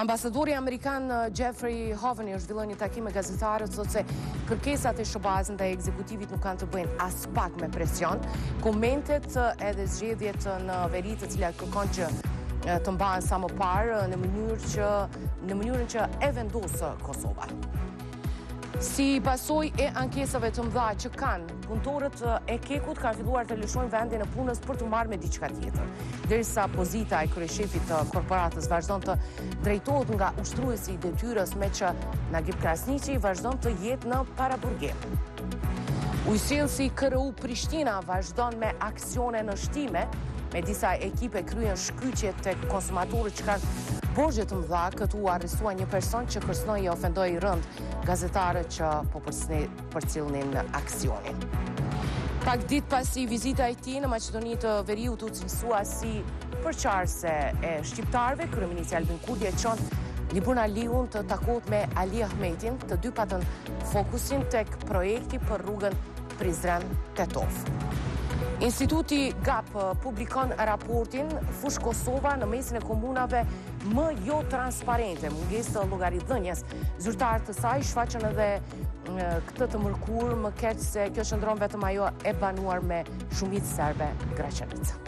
Ambasadori amerikan Jeffrey Hovenier zhvillon një takim me gazetarët, thotë se kërkesat e SHBA-s ndaj ekzekutivit nuk kanë të bëjnë aspak me presion. Komenton edhe zgjedhjet në veri të cilat kërkon që të mbahen sa më parë në mënyrë që në mënyrën që e vendos Kosova. Si pasojë e ankesave të mëdha që kanë Punëtorët e KEK-ut kanë filluar të lëshojnë vendin e punës për t'u marrë me diçka tjetër. Derisa pozita e kryeshefit të korporatës vazhdon të drejtohet nga ushtruesi i detyrës meqë Nagip Krasniqi vazhdon të jetë në paraburgim. Ujësjellësi KRU Prishtina vazhdon me aksione në Shtime, me disa ekipe kryen shkyqje te konsumatorët që kanë borxhe të mëdha, këtu u arrestua një person që kërcënoi e ofendoi rëndë gazetarët që po përcni përcillnin aksionin. Pak ditë pasi vizita e tij në Maqedoni të Veriut u cilësua si përçarëse e shqiptarëve, kryeministri Albin Kurti e çon Liburn Aliun të takohet me Ali Ahmetin, të dy patën fokusin tek projekti për rrugën Prizren Tetovë. Instituti GAP publikon raportin Fushë Kosova në mesin e komunave më jo transparente, mungesë të llogaridhënies. Zyrtarë të saj shfaqen edhe Këtë të mërkurë më keq se kjo qëndron vetëm ajo e banuar me shumicë serbe Graçanica.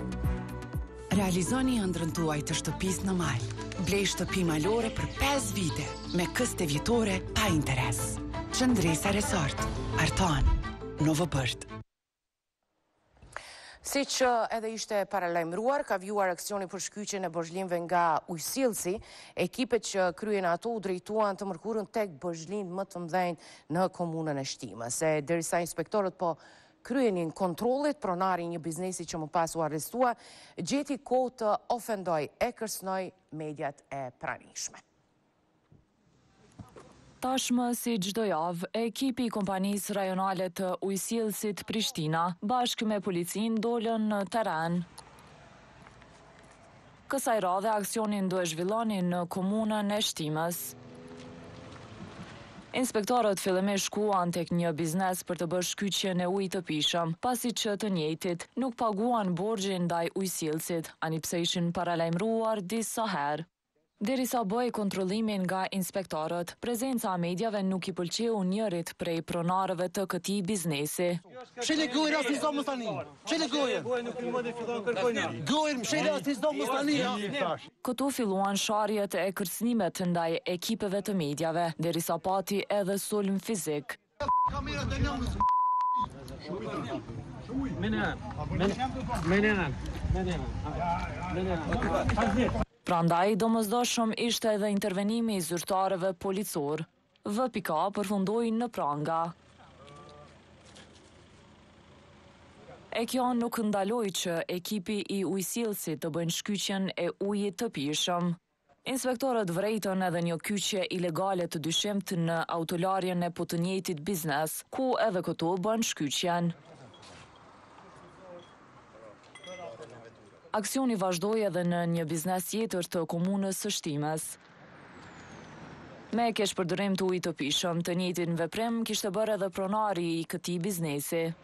Realizoni ëndrrën tuaj të shtëpisë në mal. Blej shtëpi malore për 5 vite me këste vjetore pa interes. Qëndresa Resort, Artanë, Novobërdë. Siç edhe ishte paralajmëruar, ka vijuar aksioni për shkyçjen e borxhlinjve nga ujësjellësi. Ekipet që kryejnë ato u drejtuan të mërkurën tek borxhlinjtë më të mëdhenj në komunën e Shtimes. E derisa inspektorët po kryenin kontrollet, pronari i një biznesi që më pas u arrestua, gjeti kohë të ofendojë e kërcënojë mediat e pranishme. Tashmë si çdo javë, ekipi i Kompanisë Rajonale të Ujësjellësit Prishtina, bashkë me policinë dolën në terren. Kësaj radhe aksionin do e zhvillonin në komunën e Shtimes. Inspektorët fillimisht shkuan tek një biznes për të bërë shkyçjen e ujit të pijshëm, pasi që të njëjtit nuk paguan borxhin ndaj ujësjellësit, ani pse ishin paralajmëruar disa herë. Derisa bëhej kontrollimi nga inspektorët, prezenca e mediave nuk i pëlqeu njërit prej pronarëve të këtij biznesi. Këtu filluan sharjet e kërcënimet ndaj ekipeve të mediave, derisa pati edhe sulm fizik. Prandaj, domosdoshëm ishte edhe intervenimi i zyrtarëve policorë. VPK përfundoi në pranga. E kjo nuk ndaloi që ekipi i ujësjellësit të bëjnë shkyçjen e ujit të pijshëm. Inspektorët vërejtën edhe një kyçje ilegale të dyshimtë në autolarjen e po të njëjtit biznes, ku edhe këtu bënë shkyçjen. Aksioni vazhdoi edhe në një biznes tjetër të Komunës së Shtimes. Me keqpërdorim të ujit të pijshëm, të njëjtin veprim kishte bërë edhe pronari i këtij biznesi.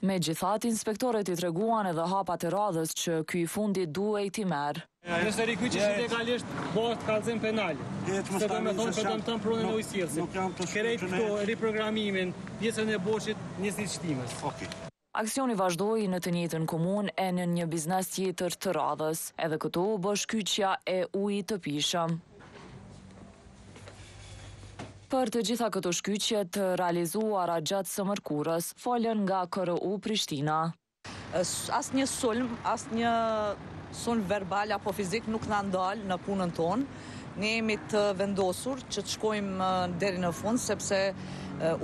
Megjithatë, inspektorët i treguan edhe hapat e radhës që ky i fundit duhej t'i merr. Nëse rikyqesh ilegalisht, bëhet kallëzim penal. Këtë domethënë të dëmton pronën e ujësjellësit. Krejt këto riprogramimin, pjesën e borxhit, njësitë shtimes. Aksioni vazhdoi në të njëjtën komunë e në një biznes tjetër të radhës. Edhe këtu u bë shkyçja e ujit të pijshëm. Për të gjitha këto shkyçje të realizuara gjatë së mërkurës, folën nga KRU Prishtina. Asnjë sulm, asnjë sulm verbal apo fizik nuk na ndal në punën tonë. Ne jemi të vendosur që të shkojmë deri në fund, sepse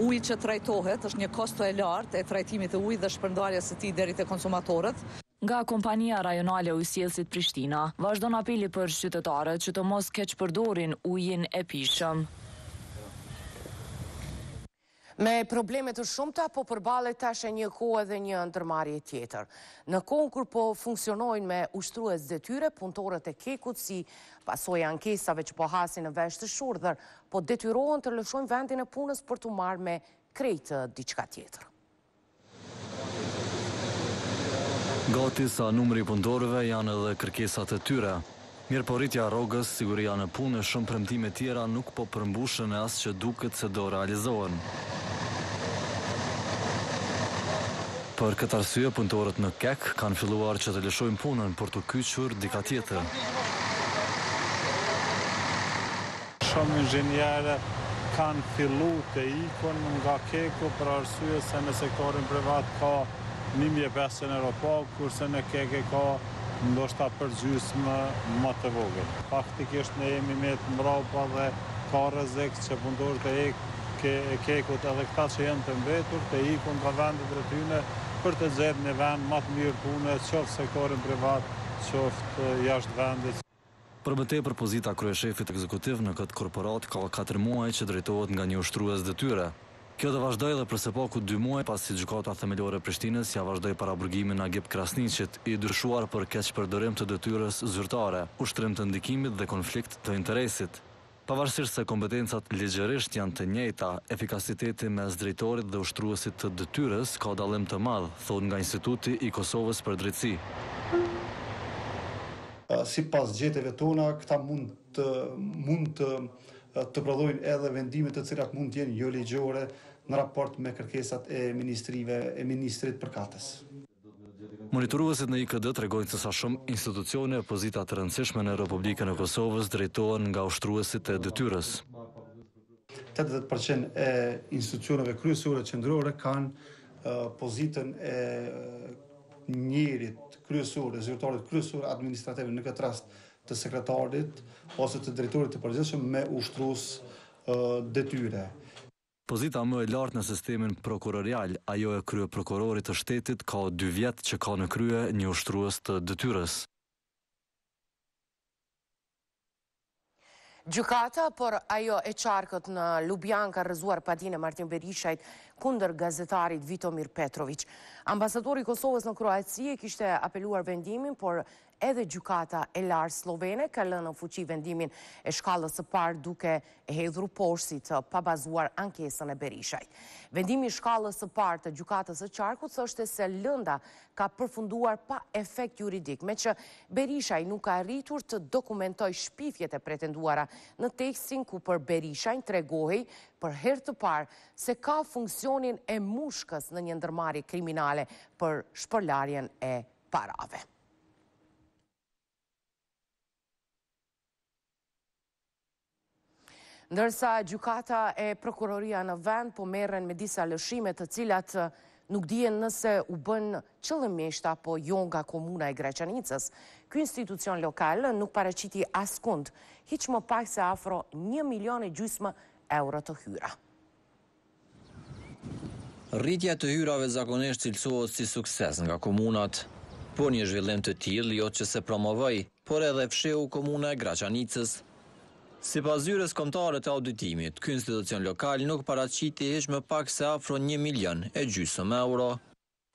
uji që trajtohet është një kosto e lartë e trajtimit të ujit dhe shpërndarjes së tij deri te konsumatorët. Nga Kompania Rajonale e Ujësjellësit Prishtina, vazhdon apeli për qytetarët që të mos keqpërdorin ujin e pijshëm. Me probleme të shumta po përballet tash e një kohë edhe një ndërmarrje tjetër. Në kohën kur po funksionojnë me ushtrues detyre, punëtorët e KEK-ut si pasojë e ankesave që po hasin në vesh të shurdhër, po detyrohen të lëshojnë vendin e punës për t'u marrë me krejt diçka tjetër. Gati sa numri i punëtorëve janë edhe kërkesat e tyre. Mirëpo rritja e rrogës, siguria në punë e shumë premtime tjera nuk po përmbushen e as që duket se do realizohen. Për këtë arsye punëtorët në KEK kanë filluar që të lëshojnë punën për t'u kyçur dika tjetër. Shumë inxhinierë kanë fillu të ikun nga KEK-u për arsye se në sektorin privat ka një mijë e pesëqind euro pagë, kurse në KEK e ka ndoshta përgjysmë ma të vogël. Faktikisht ne jemi met mbrapa dhe ka rrezik që punëtorët e KEK-ut edhe këta që janë të mbetur të ikun nga vendet e tyne për të gjetë një vend ma të mirë pune qoftë sektorin privat qoftë jashtë vendit. Për më tepër, pozita e kryeshefit ekzekutiv në këtë korporatë ka katër muaj që drejtohet nga një ushtrues detyre. Kjo do të vazhdojë dhe për së paku dy muaj pasi Gjykata Themelore e Prishtinës ia vazhdoi paraburgimin Nagip Krasniqit, i dyshuar për keqpërdorim të detyrës zyrtare, ushtrim të ndikimit dhe konflikt të interesit. Pavarësisht se kompetencat ligjërisht janë të njëjta, efikasiteti mes drejtorit dhe ushtruesit të detyrës ka dallim të madh, thonë nga Instituti i Kosovës për Drejtësi. Sipas gjetjeve tona, këta mund të mund të të prodhojnë edhe vendime të cilat mund të jenë joligjore në raport me kërkesat e ministrive e ministrit përkatës. Monitoruesit në IKD tregojnë se sa shumë institucione e pozita të rëndësishme në Republikën e Kosovës drejtohen nga ushtruesit e detyrës. Tetëdhjetë për qind e institucioneve kryesore qendrore kanë pozitën e njërit kryesor, e zyrtarit kryesor administrativ, në këtë rast të sekretarit ose të drejtorit të përgjithshëm me ushtrues detyre. Pozita më e lartë në sistemin prokurorial, ajo e kryeprokurorit të shtetit ka dy vjet që ka në krye një ushtrues të detyrës. Gjykata por ajo e qarkut në Lubjanë ka rrëzuar padinë e Martin Berishajt kundër gazetarit Vitomir Petroviq. Ambasadori i Kosovës në Kroaci e kishte apeluar vendimin, por Edhe Gjykata e Lartë sllovene ka lënë në fuqi vendimin e shkallës së parë duke e hedhur poshtë si të pabazuar ankesën e Berishajt. Vendimi i shkallës së parë të Gjykatës së Qarkut thoshte se lënda ka përfunduar pa efekt juridik, meqë Berishaj nuk ka arritur të dokumentojë shpifjet e pretenduara në tekstin ku për Berishajn tregohej për herë të parë se ka funksionin e mushkës në një ndërmarrje kriminale për shpërlarjen e parave. Ndërsa gjykata e prokuroria në vend po merren me disa lëshime të cilat nuk dihen nëse u bënë qëllimisht apo jo nga komuna e Graçanicës. Ky institucion lokal nuk paraqiti askund, hiç më pak se afro një milion e gjysmë euro të hyra. Rritja e të hyrave zakonisht cilësohet si sukses nga komunat, por një zhvillim të tillë jo që s'e promovoi, por edhe e fshehu Komuna e Graçanicës. Sipas Zyrës Kombëtare të Auditimit, ky institucion lokal nuk paraqiti hiç më pak se afro një milion e gjysmë euro.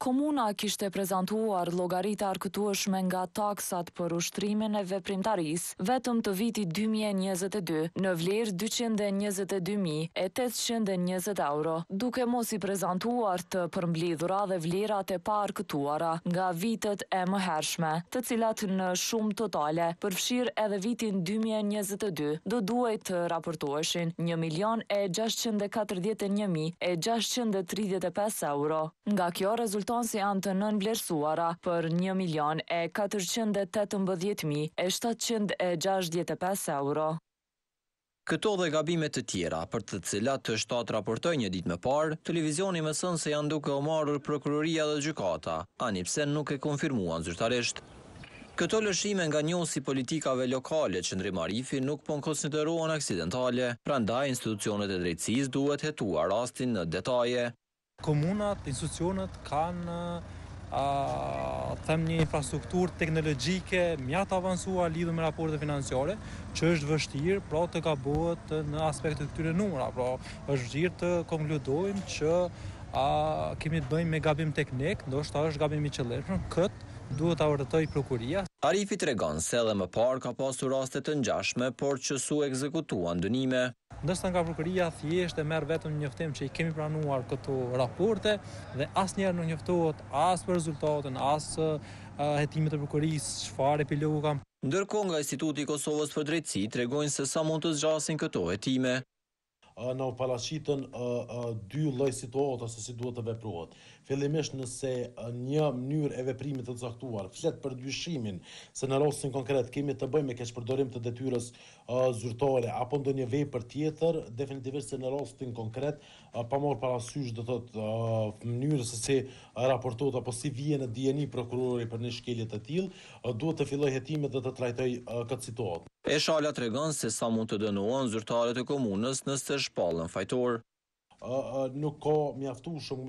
Komuna kishte prezantuar llogari të arkëtueshme nga taksat për ushtrimin e veprimtarisë vetëm të vitit dy mijë e njëzet e dy në vlerë dyqind e njëzet e dy mijë e tetëqind e njëzet euro, duke mos i prezantuar të përmblidhura dhe vlerat e paarkëtuara nga vitet e mëhershme, të cilat në shumë totale, përfshirë edhe vitin dy mijë e njëzet e dy, do duhej të raportoheshin një milion e gjashtëqind e katërdhjetë e një mijë e gjashtëqind e tridhjetë e pesë euro. Nga kjo rezulton se janë të nënvlerësuara për një milion e katërqind e tetëmbëdhjetë mijë e shtatëqind e gjashtëdhjetë e pesë euro. Këto dhe gabime të tjera, për të cilat T7 raportoi një ditë më parë, televizioni mëson se janë duke u marrë Prokuroria dhe Gjykata, ani pse nuk e konfirmuan zyrtarisht. Këto lëshime nga njohësi i politikave lokale, Qëndrim Arifi, nuk po konsiderohen aksidentale, prandaj institucionet e drejtësisë duhet hetuar rastin në detaje. Komunat, institucionet kanë, të them, një infrastrukturë teknologjike mjaft të avancuar lidhur me raportet financiare, që është vështirë, pra, të gabohet në aspekt të këtyre numrave. Pra, është vështirë të konkludojmë që kemi të bëjmë me gabim teknik, ndoshta është gabim i qëllimshëm këtë Duhet ta vërtetojë prokuria. Arifi tregon se edhe më parë ka pasur raste të ngjashme, por që s'u ekzekutuan dënime. Ndërsa nga prokuria thjesht e merr vetëm njoftim që i kemi pranuar këto raporte dhe asnjëherë nuk njoftohet as për rezultatin, as hetimet e prokurisë, çfarë epilogu kanë. Ndërkohë nga Instituti i Kosovës për Drejtësi tregojnë se sa mund të zgjasin këto hetime. Na u paraqitën dy lloj situata se si duhet të veprohet. Fillimisht nëse një mënyrë e veprimit të caktuar flet për dyshimin se në rastin konkret kemi të bëjmë me keqpërdorim të detyrës zyrtare apo ndonjë vepër tjetër, definitivisht se në rastin konkret pa marrë parasysh do thotë mënyrën se si raportohet apo si vjen në dijeni prokurori për një shkelje të tillë, Duhet të fillojë hetimet dhe të trajtojë këtë situatë. E Shala tregon se sa mund të dënohen zyrtarët e komunës nëse shpallen fajtor. Nuk ka mjaftueshëm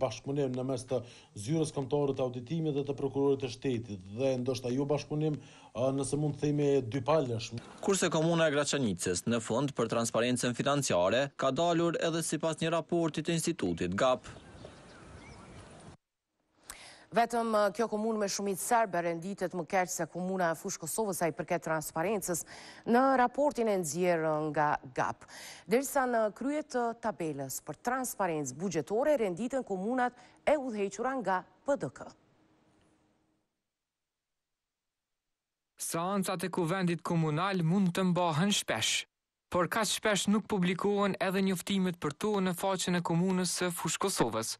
bashkëpunim në mes të Zyrës Kombëtare të Auditimit dhe të Prokurorit të Shtetit dhe ndoshta jo bashkëpunim, nëse mund të themi, dypalësh. Kurse Komuna e Graçanicës, në fund, për transparencën financiare, ka dalur edhe sipas një raporti të Institutit GAP. Vetëm kjo komunë me shumicë serbe renditet më keq se komuna e Fushë Kosovës sa i përket transparencës në raportin e nxjerrë nga GAP. Derisa në krye të tabelës për transparencë buxhetore renditen komunat e udhëhequra nga PDK. Seancat e Kuvendit Komunal mund të mbahen shpesh, por kaq shpesh nuk publikohen edhe njoftimet për to në faqen e komunës së Fushë Kosovës.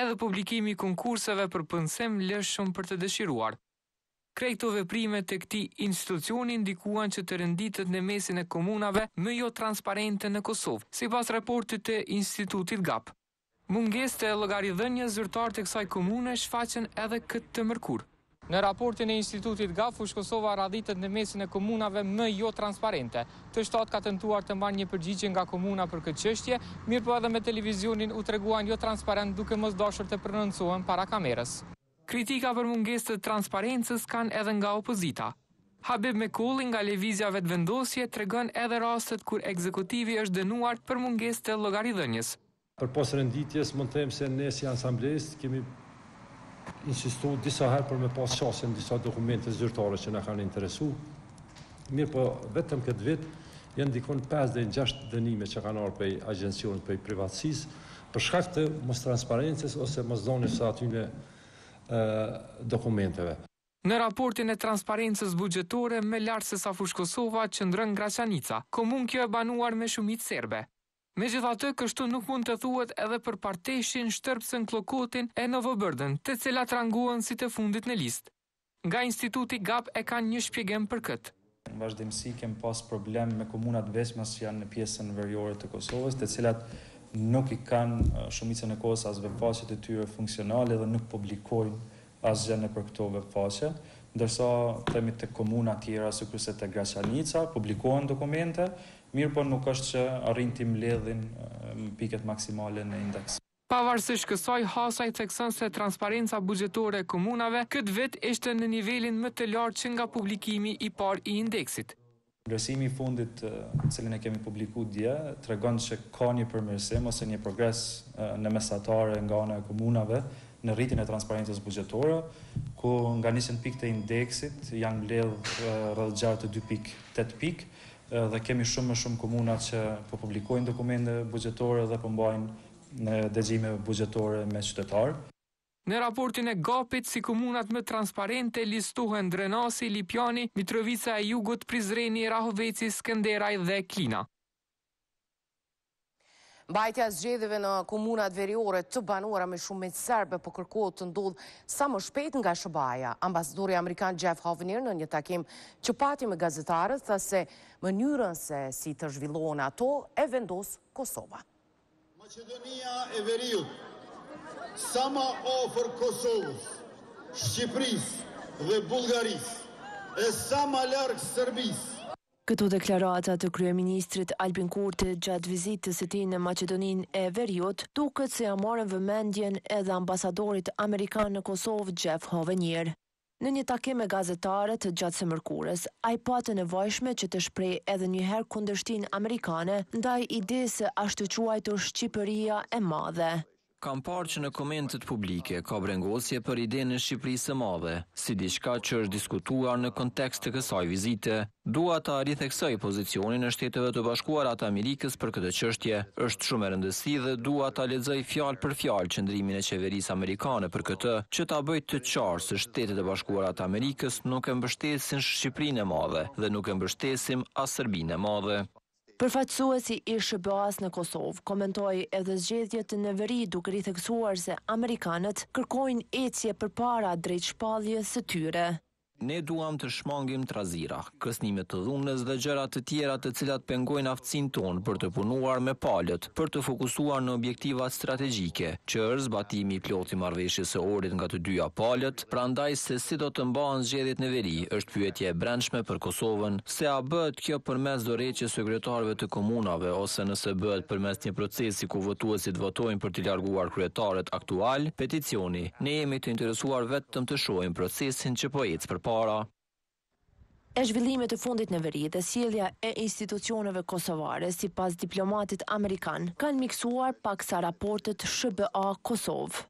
Edhe publikimi i konkurseve për punësim lë shumë për të dëshiruar. Krejt këto veprime të këtij institucioni ndikuan që të renditet në mesin e komunave më jo transparente në Kosovë, sipas raportit të Institutit GAP. Mungesë të llogaridhënies zyrtarët e kësaj komune shfaqën edhe këtë të mërkurë. Në raportin e Institutit GAP, Fushë-Kosova radhitet në mesin e komunave më jo transparente. T shtatë ka tentuar të marrë një përgjigje nga komuna për këtë çështje, mirëpo edhe me televizionin u treguan jo transparent duke mos dashur të prononcohen para kamerës. Kritika për mungesë të transparencës kanë edhe nga opozita. Habib Mekulli nga Lëvizja Vetëvendosje tregon edhe rastet kur ekzekutivi është dënuar për mungesë të llogaridhënies. Përpos renditjes, mund të themi se ne si asamblistë kemi insistu disa herë për me pas qasje në disa dokumente zyrtare që na kanë interesu, mirëpo vetëm këtë vit janë dikund pesë deri në gjashtë dënime që kanë ardhur prej Agjencionit për Privatësisë për shkak të mostransparencës ose mosdhënies së atyne dokumenteve. Në raportin e transparencës buxhetore më lart se sa Fushë-Kosova qëndron Graçanica, komunë kjo e banuar me shumicë serbe. Megjithatë, kështu nuk mund të thuhet edhe për Parteshin, Shtërpcën, Kllokotin e Novobërdën, të cilat rangohen si të fundit në listë. Nga Instituti GAP e kanë një shpjegim për këtë. Në vazhdimësi kem pasë problem me komunat veçmas që janë në pjesën veriore të Kosovës, të cilat nuk i kanë shumicën e kohës as webfaqet e tyre funksionale dhe nuk publikojnë asnjë nëpër këto webfaqe, ndërsa themi tek komuna tjera sikurse tek Graçanica publikohen dokumente, mirëpo nuk është që arrijnë t'i mbledhin pikët maksimale në indeks. Pavarësisht kësaj, Hasaj thekson se transparenca buxhetore e komunave këtë vit ishte në nivelin më të lartë që nga publikimi i parë i indeksit. Vlerësimi i fundit, të cilin e kemi publiku dje, tregon që ka një përmirësim ose një progres në mesatare nga ana e komunave në rritjen e transparencës buxhetore, ku nga njëqind pikë të indeksit janë mbledhë rreth gjashtëdhjetë e dy pikë tetë pikë dhe kemi shumë më shumë komuna që po publikojnë dokumente buxhetore dhe po mbajnë dëgjime buxhetore me qytetarë. Në raportin e GAP-it si komunat më transparente listohen Drenasi, Lipjani, Mitrovica e Jugut, Prizreni, Rahoveci, Skenderaj dhe Klina. Mbajtja e zgjedhjeve në komunat veriore të banuara me shumicë serbe po kërkohet të ndodhë sa më shpejt nga SHBA-ja. Ambasadori amerikan Jeff Hovenier në një takim që pati me gazetarët tha se mënyrën se si të zhvillohen ato e vendos Kosova. Maqedonia e Veriut, sa ma afër Kosovës, Shqipërisë dhe Bullgarisë, e sa ma larg Serbisë. Këto deklarata të kryeministrit Albin Kurti gjatë vizitës së tij në Maqedoninë e Veriut, duket se ia morën vëmendjen edhe ambasadorit amerikan në Kosovë Jeff Hovenier. Në një takim me gazetarët gjatë së mërkurës, ai e pa të nevojshme që të shprehë edhe një herë kundërshtinë amerikane ndaj idesë së ashtuquajtur Shqipëria e Madhe. Kam parë që në komentet publike ka brengosje për idenë e Shqipërisë së Madhe, si diçka që është diskutuar në kontekst të kësaj vizite. Dua ta ritheksoj pozicionin e Shteteve të Bashkuara të Amerikës për këtë çështje. Është shumë e rëndësi dhe dua ta lexoj fjalë për fjalë qëndrimin e qeverisë amerikane për këtë, që ta bëj të qartë se Shtetet e Bashkuara të Amerikës nuk e mbështesin Shqipërinë e Madhe dhe nuk e mbështesim as Serbinë e Madhe. Përfaqësuesi i SHBA-së në Kosovë komentoi edhe zgjedhjet në veri duke ritheksuar se amerikanët kërkojnë ecje përpara drejt shpalljes së tyre. Ne duam të shmangim trazira, kërcënime të dhunës dhe gjëra të tjera të cilat pengojnë aftësinë tonë për të punuar me palët, për t'u fokusuar në objektivat strategjike, që është zbatimi i plotë i Marrëveshjes së Ohrit nga të dyja palët, prandaj se si do të mbahen zgjedhjet në veri është pyetje e brendshme për Kosovën, Se a bëhet kjo përmes dorëheqjes së kryetarëve të komunave ose nëse bëhet përmes një procesi ku votuesit votojnë për t'i larguar kryetarët aktualë, peticioni, ne jemi të interesuar vetëm të shohim procesin që po ecë përpara. E zhvillimet e fundit në veri dhe sjellja e institucioneve kosovare sipas diplomatit amerikan kanë miksuar paksa raportet SHBA-Kosovë.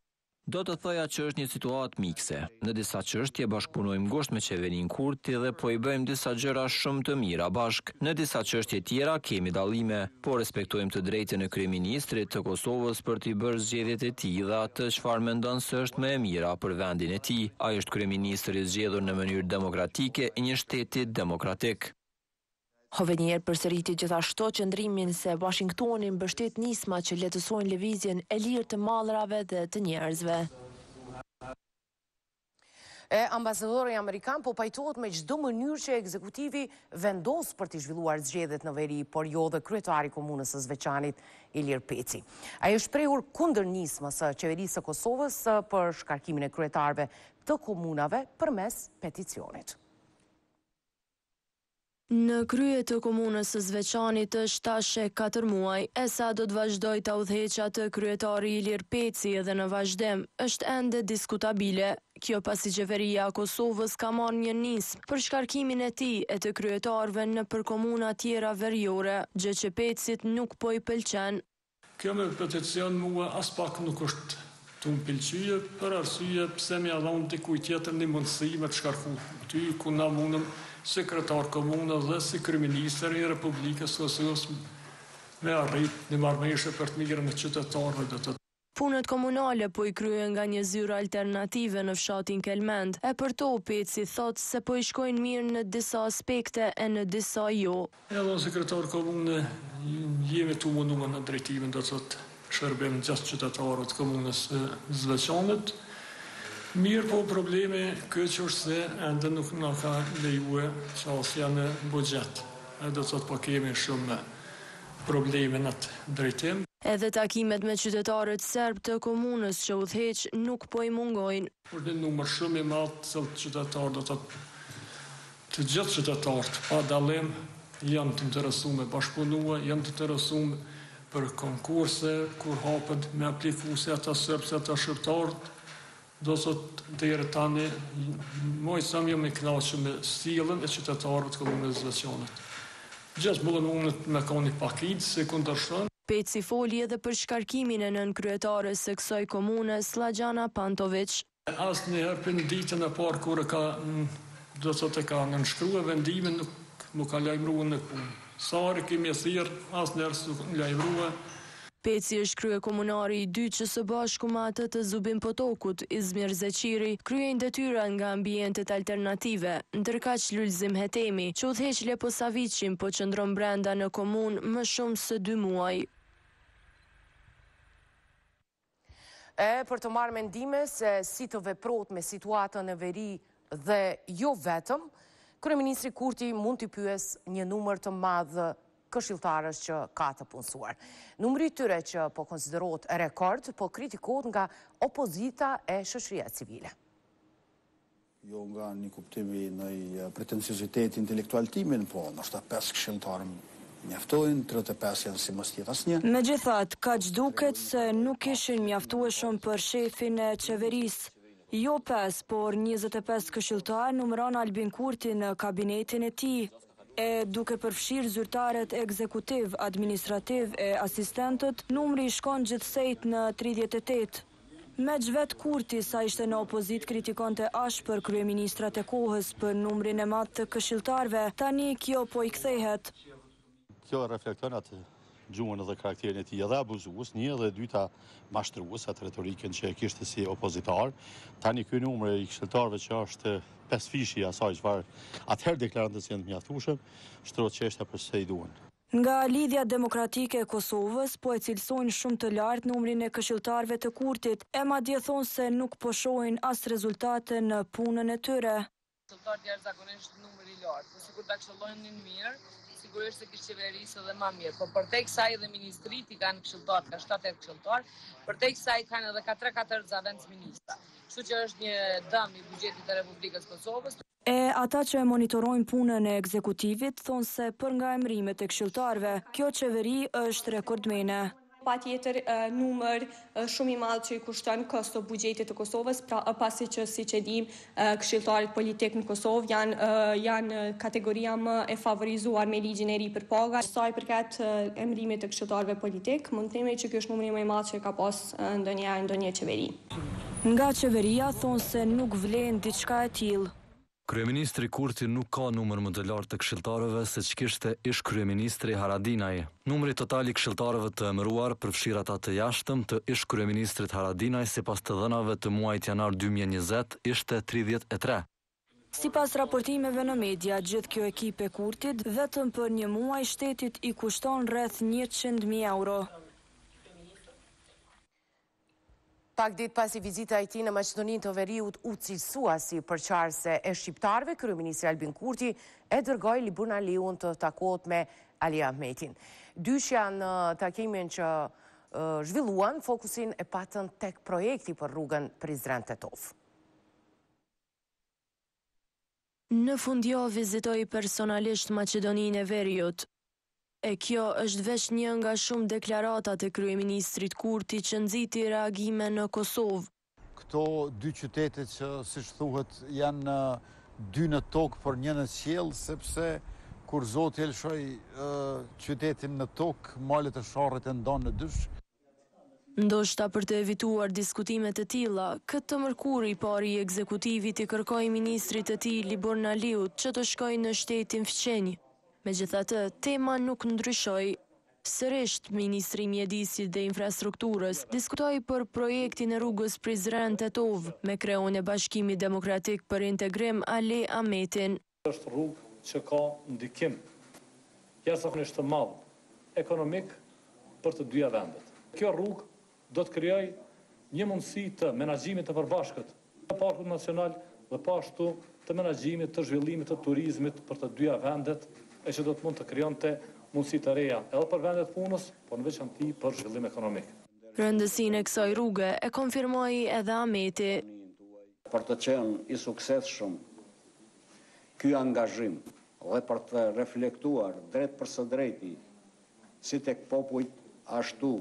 Do të thoja që është një situatë mikse. Në disa çështje bashkëpunojmë ngushtë me Qeverinë Kurti dhe po i bëjmë disa gjëra shumë të mira bashkë. Në disa çështje tjera kemi dallime, po respektojmë të drejtën e kryeministrit të Kosovës për t'i bërë zgjedhjet e tij dhe atë çfarë mendon se është më e mira për vendin e tij. Ai është kryeministër i zgjedhur në mënyrë demokratike i një shteti demokratik. Hovenier përsëriti gjithashtu qëndrimin se Uashingtoni mbështet nisma që lehtësojnë lëvizjen e lirë të mallrave dhe të njerëzve. E ambasadori amerikan po pajtohet me çdo mënyrë që ekzekutivi vendos për t'i zhvilluar zgjedhjet në veri, por jo dhe kryetari i komunës së Zveçanit, Ilir Peci. Ai është shprehur kundër nismës së Qeverisë së Kosovës për shkarkimin e kryetarëve të komunave përmes peticionit. Në krye të komunës së Zveçanit është tash e katër muaj, e sa do të vazhdojë ta udhëheqë atë kryetari Ilir Peci edhe në vazhdim, është ende diskutabile. Kjo pasi Qeveria e Kosovës ka marrë një nismë për shkarkimin e tij e të kryetarëve nëpër komuna tjera veriore, gjë që Pecit nuk po i pëlqen. Kjo me peticion mua aspak nuk është tu më pëlqye për arsye pse me ja dhon dikujt tjetër ni mundësi me të shkarkue ty ku na mundëm si kryetar komune dhe si kryeministër i Republikës së Kosovës me arrit ni marrëveshje për të mirë e qytetarëve dhe të Punët komunale po i kryen nga një zyrë alternative në fshatin Kelmend, e për to Peci thotë se po i shkojnë mirë në disa aspekte e në disa jo. Edhe unë si kryetar komune jemi tu munua në drejtimin do të thotë shërbim gjatë qytetarëve të komunës së Zveçanit. Mirëpo problemi kyç është se ende nuk na ka lejue qasja në buxhet. Edhe do të thotë po kemi shumë probleme në atë drejtim. Edhe takimet me qytetarët serbë të komunës që udhëheq nuk po i mungojnë. Është një numër shumë i madh i qytetarëve do të thotë Të gjithë qytetarët pa dallim janë të interesuar me bashkëpunue, janë të interesuar për konkurse kur hapen me apliku si ata serbë si ata shqiptarët, do të thotë deri tani mjaft jam i kënaqur me sjelljen e qytetarëve të komunës Zveçanit. Gjithë vullënunet me kanë ni pakicë që kundërshton. Peci foli edhe për shkarkimin e nënkryetares së kësaj komune, Sllagjana Pantoviq. Asnjëherë prej ditën e parë kur e ka do të thotë e ka nënshkrue vendimin nuk m'u ka lajmërue në punë. Sa herë e kemi thirrë asnjëherë s'u lajmërue. Peci është kryekomunari i dytë që së bashku me atë të Zubin Potokut, Izmir Zeqiri, kryejnë detyra nga ambientet alternative, ndërkaq Lulzim Hetemi, që udhëheq Leposaviqin po qëndron brenda në komunë më shumë se dy muaj. E, për të marrë mendime se si të veprohet me situatën në veri dhe jo vetëm, kryeministri Kurti mund t'i pyes një numër të madh këshilltarësh që ka të punësuar. Numri i tyre që po konsiderohet rekord, po kritikohet nga opozita e shoqëria civile. Jo nga një kuptimi i ndonjë pretencioziteti intelektual tim, mirëpo, ndoshta pesë këshilltarë më mjaftojnë, tridhjetë e pesë janë si mos të jetë asnjë. Megjithatë, kaq duket se nuk ishin mjaftueshëm për shefin e qeverisë. Jo pesë, por njëzet e pesë këshilltarë numëron Albin Kurti në kabinetin e tij, e duke përfshirë zyrtarët ekzekutivë, administrativë e asistentët, numri i shkon gjithsejtë në tridhjetë e tetë. Meqë vetë Kurti, sa ishte në opozitë kritikonte ashpër kryeministrat e kohës për numrin e madh të këshilltarëve, tani kjo po i kthehet. Kjo e reflekton atë gjuhën dhe karakterin e tij edhe abuzues, një edhe e dyta mashtrues, atë retorikën që e kishte si opozitar. Tani ky numër i këshilltarëve që është pesëfishi i asaj çfarë atëherë deklaronte se janë të mjaftueshëm, shtrohet çështja përse i duhen. Nga Lidhja Demokratike e Kosovës po e cilësojnë shumë të lartë numrin e këshilltarëve të Kurtit, e madje thonë se nuk po shohin as rezultate në punën e tyre. Këshilltarët jashtëzakonisht numër i lartë, po sikur ta këshillonin mirë, sigurisht se kish qeverisë edhe ma mirë, po përtej kësaj edhe ministritë i kanë këshilltarë, ka shtatë tetë këshilltarë, përtej kësaj kanë edhe ka tre katër zavendësministra, kështu që është një dëm i buxhetit të Republikës së Kosovës. E ata që e monitorojnë punën e ekzekutivit thonë se për nga emërimet e këshilltarëve, kjo qeveri është rekordmene. Patjetër numër shumë i madh që i kushton kosto buxhetit të Kosovës, pra pasi që siç e dimë këshilltarët politikë në Kosovë janë janë kategoria më e favorizuar me ligjin e ri për paga. Sa i përket emërimit të këshilltarëve politikë, mund të themi që kjo është numri më i madh që e ka pas ndonjëherë ndonjë qeveri. Nga qeveria thonë se nuk vlen diçka e tillë. Kryeministri Kurti nuk ka numër më të lartë të këshilltarëve se ç'kishte ish-kryeministri Haradinaj. Numri total i këshilltarëve të emëruar, përfshirë ata të jashtëm, të ish-kryeministrit Haradinaj sipas të dhënave të muajit janar dy mijë e njëzet ishte tridhjetë e tre. Sipas raportimeve në media, gjithë kjo ekipë e Kurtit, vetëm për një muaj shtetit i kushton rreth njëqind mijë euro. Pak ditë pasi vizita e tij në Maqedoninë të Veriut u cilësua si përçarëse e shqiptarëve, kryeministri Albin Kurti e dërgoi Liburn Aliun të takohet me Ali Ahmetin. Dyshja në takimin që zhvilluan, fokusin e patën tek projekti për rrugën Prizren-Tetovë. Në fundjavë vizitoi personalisht Maqedoninë e Veriut. E kjo është veç një nga shumë deklaratat e kryeministrit Kurti që nxiti reagime në Kosovë. Këto dy qytete që, siç thuhet, janë dy në tokë por një në qiell, sepse kur Zoti e lëshoi qytetin në tokë, malet e Sharrit e ndanë në dysh, Ndoshta për të evituar diskutime të tilla, këtë të mërkurë i pari i ekzekutivit i kërkoi ministrit të tij Liburn Aliut që të shkojë në shtetin fqinj. Megjithatë, tema nuk ndryshoi. Sërisht, ministri i Mjedisit dhe Infrastrukturës diskutoi për projektin e rrugës Prizren-Tetovë me kreun e Bashkimit Demokratik për Integrim Ali Ahmetin. Është rrugë që ka ndikim jashtëzakonisht të madh ekonomik për të dyja vendet. Kjo rrugë do të krijojë një mundësi të menaxhimit të përbashkët të Parkut Nacional dhe po ashtu të menaxhimit të zhvillimit të turizmit për të dyja vendet e që do të mund të krijonte mundësi të reja edhe për vende të punës, por në veçanti për zhvillim ekonomik. Rëndësinë e kësaj rruge e konfirmoi edhe Ahmeti. Për të qenë i suksesshëm ky angazhim dhe për të reflektuar drejtpërsëdrejti si tek popujt ashtu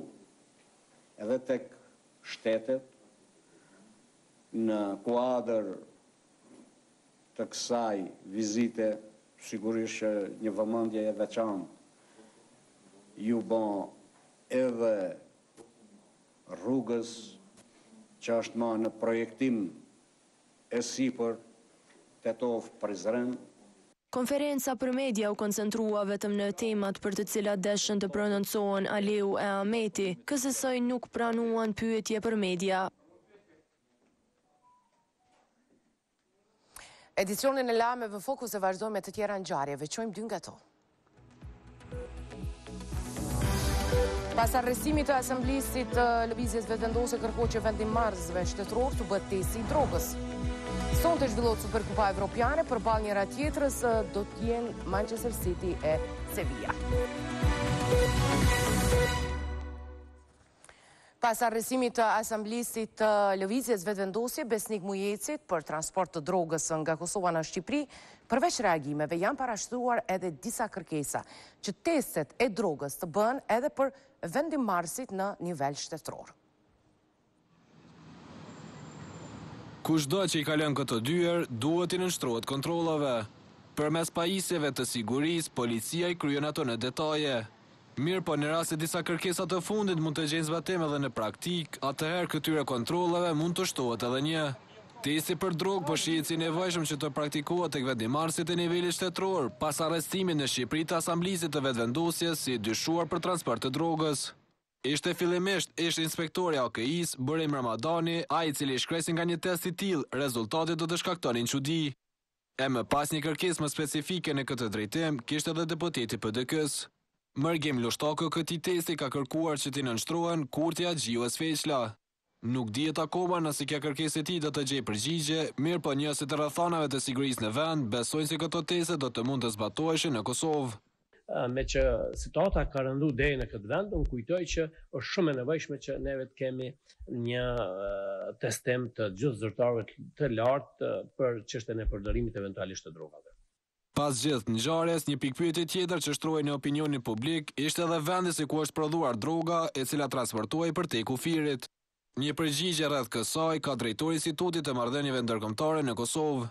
edhe tek shtetet në kuadër të kësaj vizite sigurisht që një vëmendje e veçantë iu ba edhe rrugës që është ma në projektim e sipër Tetovë Prizren. Konferenca për media u koncentrua vetëm në temat për të cilat deshën të prononcohen Aliu e Ahmeti, kësisoj nuk pranuan pyetje për media. Edicionin e lajmeve Fokus e vazhdojmë me të tjera ngjarje. Veçojmë dy nga to. Pas arrestimit të asamblistit të Lëvizjes Vetëvendosje kërkohet që vendimmarrësve shtetëror t'u bëhet testi i drogës. Sonte zhvillohet Superkupa Evropiane përballë njëra-tjetrës do të jenë Manchester City e Sevilla. Pas arrestimit të asamblistit të Lëvizjes Vetëvendosje Besnik Mujecit për transport të drogës nga Kosova në Shqipëri, përveç reagimeve janë parashtruar edhe disa kërkesa që testet e drogës të bëhen edhe për vendimmarrësit në nivel shtetëror. Kushdo që i kalon këto dyer, duhet t'i nënshtrohet kontrollave. Përmes pajisjeve të sigurisë, policia i kryen ato në detaje. Mirëpo, në rast se disa kërkesa të fundit mund të gjejnë zbatim edhe në praktikë, atëherë këtyre kontrollave mund t'u shtohet edhe një. Testi për drogë po shihet si i nevojshëm që të praktikohet tek vendimmarrësit e nivelit shtetëror, pas arrestimit në Shqipëri të asamblistit të Vetëvendosjes si i dyshuar për transport të drogës. Ishte fillimisht ish-inspektori i AKI-së, Burim Ramadani, ai i cili shkroi se nga një test i tillë, rezultatet do të shkaktonin çudi. E më pas një kërkesë më specifike në këtë drejtim kishte edhe deputeti i PDK-së, Mërgim Lushtaku. Këtij testi ka kërkuar që t'i nënshtrohen Kurti, Haxhiu e Sveçla. Nuk dihet akoma nëse kjo kërkesë e tij do të gjejë përgjigje, mirëpo njohësit e rrethanave të sigurisë në vend besojnë se këto teste do të mund të zbatoheshin në Kosovë. Meqë situata ka rëndu deri në këtë vend, unë kujtoj që është shumë e nevojshme që neve të kemi një testim të gjithë zyrtarëve të lartë për çështjen e përdorimit eventualisht të drogave. Pas gjithë ngjarjes, një pikëpyetje tjetër që shtrohej në opinionin publik ishte edhe vendi se ku është prodhuar droga e cila transportohej përtej kufirit. Një përgjigje rreth kësaj ka drejtori i Institutit të Marrëdhënieve Ndërkombëtare në Kosovë.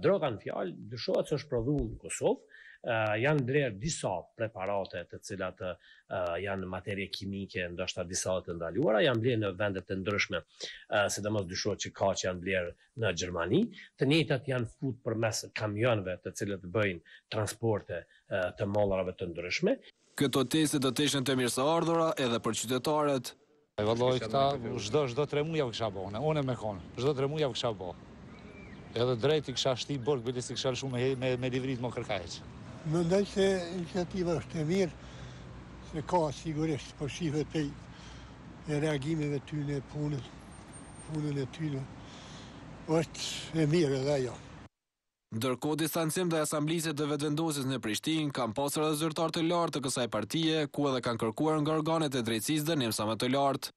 Droga në fjalë dyshohet se është prodhu në Kosovë. Janë blerë disa preparate të cilat janë materie kimike, ndoshta disa të ndaluara, janë blerë në vende të ndryshme, sidomos dyshohet që ka që janë blerë Në Gjermani, të njëjtat janë fut përmes kamionëve të cilët bëjnë transporte të mallrave të ndryshme. Këto teste do të ishin të mirëseardhura edhe për qytetarët. E vallahi këta çdo çdo tre muaj ia kisha ba unë, unë me kon, çdo tre muaj ia kisha ba. Edhe drejt i kisha shti në burg bile s'i kisha lëshu me me me lëvrit ma kërkah hiç. Mendoj se iniciativa është e mirë, se ka sigurisht po shihet prej reagimeve t'tyne punën. punën e tyre është e mirë edhe jo. Ndërkohë distancim ndaj asamblistit të Vetëvendosjes në Prishtinë kanë pasur edhe zyrtarë të lartë të kësaj partie, ku edhe kanë kërkuar nga organet e drejtësisë dënim sa më të lartë.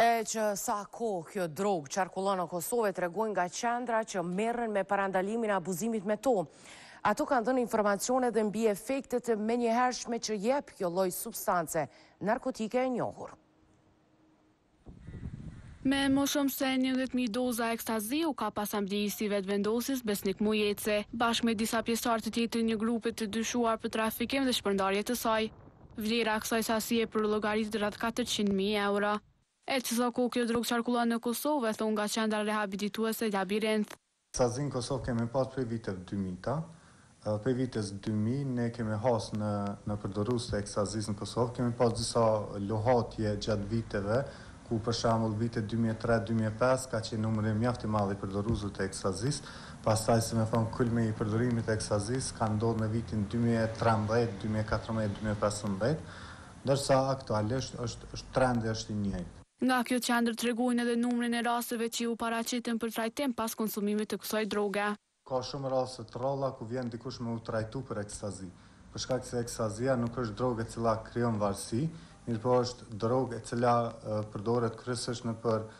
E që sa kohë kjo drogë qarkullon në Kosovë tregojnë nga qendra që merret me parandalimin e abuzimit me to. Ata kanë dhënë informacione dhe mbi efektet e menjëhershme që jep kjo lloj substance narkotike e njohur. Me më shumë se nëntëdhjetë mijë doza ekstazi u kap asamblisti i Vetëvendosjes, Besnik Mujeci, bashkë me disa pjesëtarë të tjerë të një grupi të dyshuar për trafikim dhe shpërndarje të saj. Vlera e kësaj sasie përllogaritet rreth katërqind mijë euro. E që sa kohë kjo drogë qarkullon në Kosovë, e thonë nga Qendra Rehabilituese Labirinth. Ekstazi në Kosovë kemi pas prej viteve dy mijta. Prej viteve dy mijë ne kemi has në në përdorues të ekstazisë në Kosovë. Kemi pas disa luhatje gjatë viteve, ku për shembull vitet dy mijë e tre, dy mijë e pesë ka qenë numri mjaft i madh i përdoruesve të ekstazisë. Pastaj si me thanë kulmi i përdorimit të ekstazisë ka ndodhë në vitin dy mijë e trembëdhjetë, dy mijë e katërmbëdhjetë, dy mijë e pesëmbëdhjetë. Ndërsa aktualisht është është trendi është i njëjtë. Nga kjo qendër tregojnë edhe numrin e rasteve që u paraqitën për trajtim pas konsumimit të kësaj droge. Ka shumë raste të rralla ku vjen dikush me u trajtu për ekstazi. Për shkak se ekstazia nuk është drogë e cila krijon varësi, mirëpo është drogë e cila përdoret kryesisht nëpër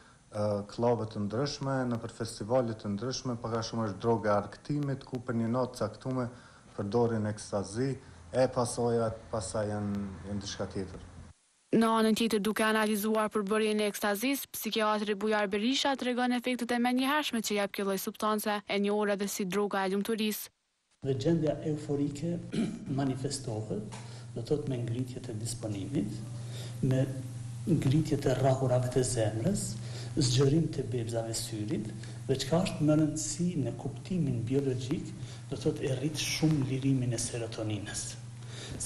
kllabe të ndryshme, nëpër festivale të ndryshme, pak a shumë është drogë e argëtimit ku për një natë të caktume përdorin ekstazi e pasojat pastaj janë janë diçka tjetër. Në anën tjetër duke analizuar përbërjen e ekstazisë, psikiatri Bujar Berisha tregon efektet e menjëhershme që jep kjo lloj substance, e njohur edhe si droga e lumturisë. Dhe gjendja euforike manifestohet, do të thotë me ngritje të disponimit, me ngritje të rrahurave të zemrës, zgjerim të bebzave syrit, dhe çka është me rëndësi në kuptimin biologjik, do të thotë e rrit shumë lirimin e serotoninës.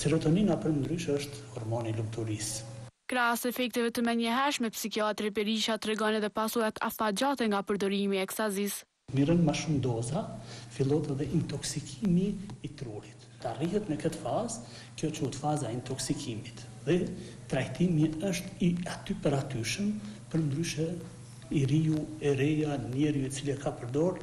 Serotonina përndryshe është hormoni i lumturisë. Krahas efekteve të menjëhershme, psikiatri Berisha tregon edhe pasojat afatgjate nga përdorimi i ekstazisë. Mirren ma shumë doza, fillon edhe intoksikimi i trurit. Të arrihet në këtë fazë, kjo quhet faza e intoksikimit dhe trajtimi është i atypëratyshëm, përndryshe i riu, e reja, njeriu i cili e ka përdorë,